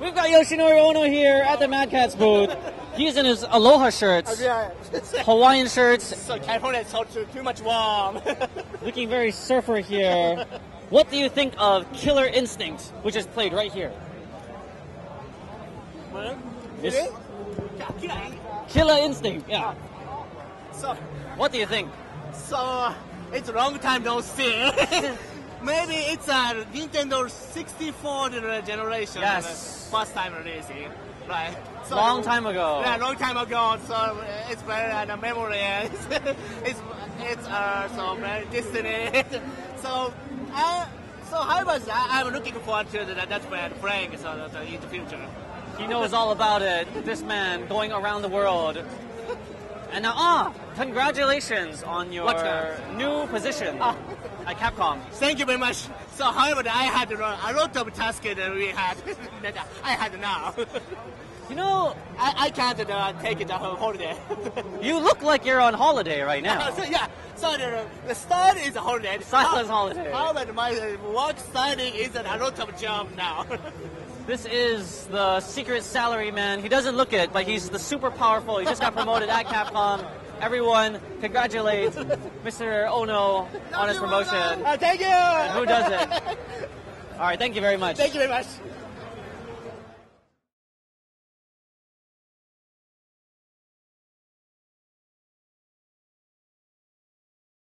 We've got Yoshinori Ono here at the Mad Catz booth. He's in his Aloha shirts, Hawaiian shirts, so California too, too much warm. looking very surfer here. What do you think of Killer Instinct, which is played right here? This- Killer Instinct, yeah. So, What do you think? so it's a long time no see. Maybe it's a Nintendo 64 generation. Yes. First time releasing, right? So Long time ago. Yeah, long time ago. So it's very uh, the memory. It's it's, it's uh, so very distant. so uh, so how was I, I'm looking forward to the, that brand playing so uh, in the future. He knows all about it. This man going around the world. And now, ah, congratulations on your new position Ah. at Capcom. Thank you very much. So, however, I had a lot of tasks that we had that I had now. You know, I, I can't uh, take it a holiday. you look like you're on holiday right now. so yeah, so the, the start is a holiday. Is holiday. However, my work starting is a lot of job now. This is the secret salary man. He doesn't look it, but he's the super powerful. He just got promoted at Capcom. Everyone, congratulate Mr. Ono on his promotion. Uh, thank you. Who does it? All right, thank you very much. Thank you very much.